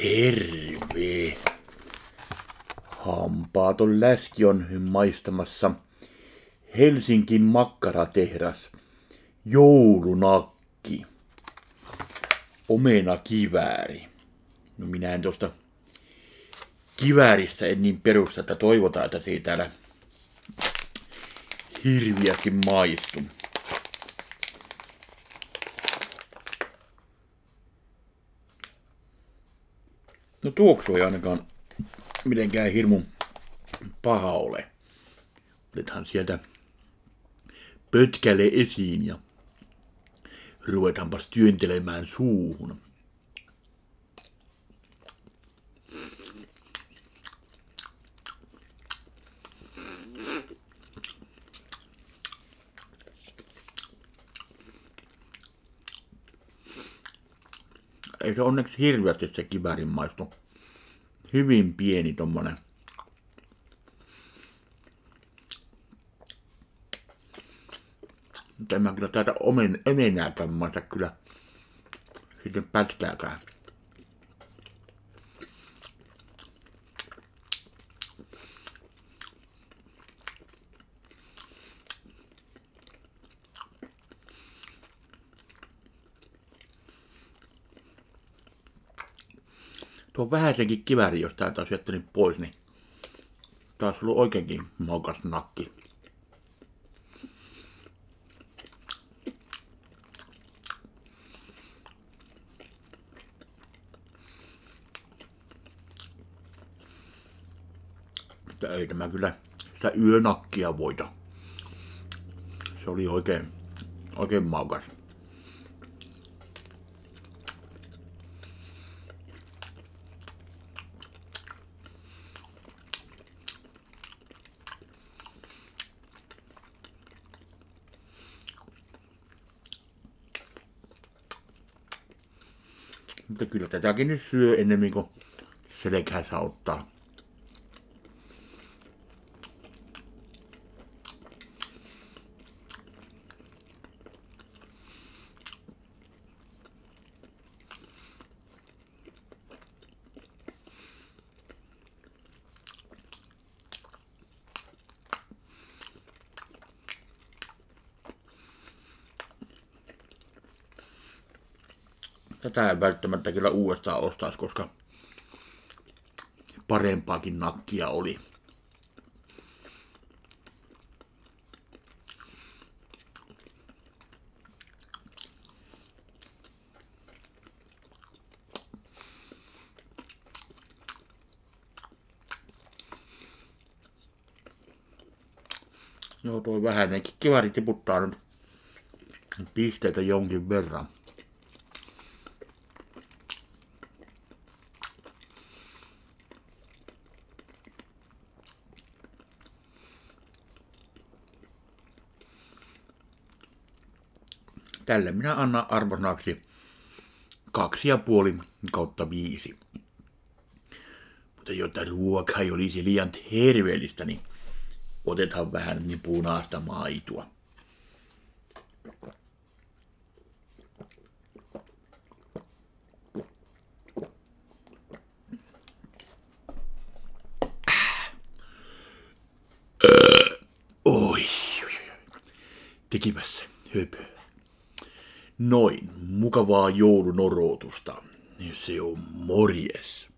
Terve! Hampaaton läski on maistamassa Helsinkin makkaratehdas. Joulunakki. Omena kivääri. No minä en tuosta kivääristä en niin perusta, että toivotaan, että ei täällä hirviästi maistu. No tuoksu ei ainakaan mitenkään hirmu paha ole. Otethan sieltä pötkäle esiin ja ruvetaanpas työntelemään suuhun. Ei se onneksi hirveästi se kivärin maistu. Hyvin pieni tommonen. Mutta en mä kyllä täältä omen, emenääkään maista kyllä sitten pätkääkään. Tuo vähäisenkin kiväri, jos täältä olisi jättänyt pois, niin taas ollut oikeinkin maukas nakki. Mutta ei tämä kyllä sitä yönakkia voita. Se oli oikein, oikein maukas. Mutta kyllä tätäkin nyt syö ennemmin kuin selkää ottaa. Tätä ei välttämättä kyllä uudestaan ostaisi, koska parempaakin nakkia oli. Joo, toi vähäinenkin kivari tiputtaa nyt pisteitä jonkin verran. Tälle minä annan arvosanaksi kaksi ja puoli kautta viisi. Mutta jotta ruoka ei olisi liian terveellistä, niin otetaan vähän niin punaista maitoa. Oi, tekimässä höpöä. Noin, mukavaa joulun odotusta. Se on morjes.